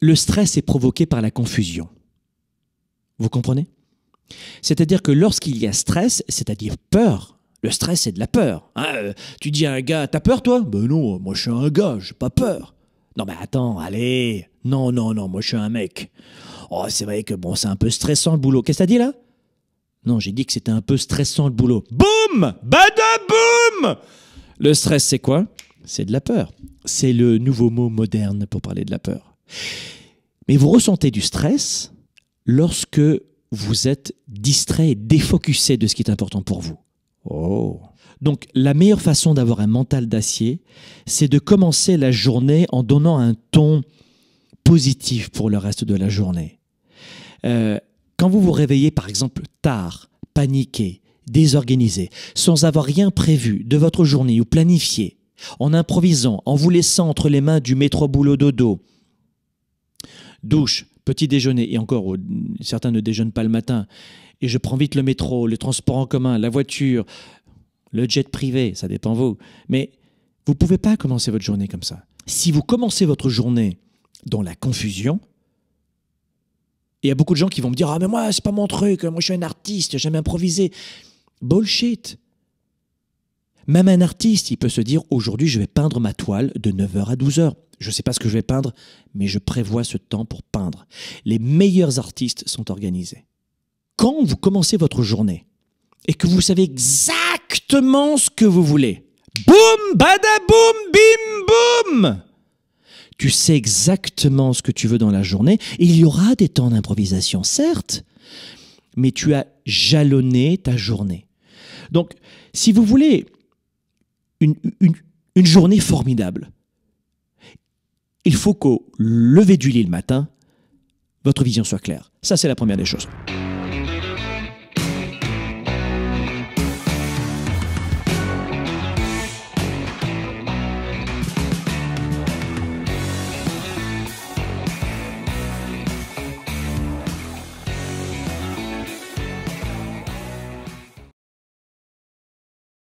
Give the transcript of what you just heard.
le stress est provoqué par la confusion. Vous comprenez? C'est-à-dire que lorsqu'il y a stress, c'est-à-dire peur, le stress c'est de la peur. Hein, euh, tu dis à un gars, t'as peur toi? Ben non, moi je suis un gars, j'ai pas peur. Non mais attends, allez, non, non, non, moi je suis un mec. Oh, c'est vrai que bon, c'est un peu stressant le boulot. Qu'est-ce que t'as dit là? Non, j'ai dit que c'était un peu stressant le boulot. Boum Badaboum Le stress c'est quoi? C'est de la peur. C'est le nouveau mot moderne pour parler de la peur. Mais vous ressentez du stress lorsque vous êtes distrait et défocusé de ce qui est important pour vous. Oh. Donc la meilleure façon d'avoir un mental d'acier, c'est de commencer la journée en donnant un ton positif pour le reste de la journée. Euh, quand vous vous réveillez par exemple tard, paniqué, désorganisé, sans avoir rien prévu de votre journée ou planifié, en improvisant, en vous laissant entre les mains du métro boulot dodo, douche, petit déjeuner, et encore, certains ne déjeunent pas le matin, et je prends vite le métro, le transport en commun, la voiture, le jet privé, ça dépend vous. Mais vous ne pouvez pas commencer votre journée comme ça. Si vous commencez votre journée dans la confusion, il y a beaucoup de gens qui vont me dire Ah, mais moi, c'est pas mon truc, moi je suis un artiste, j'aime improviser. Bullshit. Même un artiste, il peut se dire Aujourd'hui, je vais peindre ma toile de 9h à 12h. Je ne sais pas ce que je vais peindre, mais je prévois ce temps pour peindre. Les meilleurs artistes sont organisés. Quand vous commencez votre journée et que vous savez exactement ce que vous voulez, boum, badaboum, bim, boum Tu sais exactement ce que tu veux dans la journée. Il y aura des temps d'improvisation, certes, mais tu as jalonné ta journée. Donc, si vous voulez une, une journée formidable, il faut qu'au lever du lit le matin, votre vision soit claire. Ça, c'est la première des choses.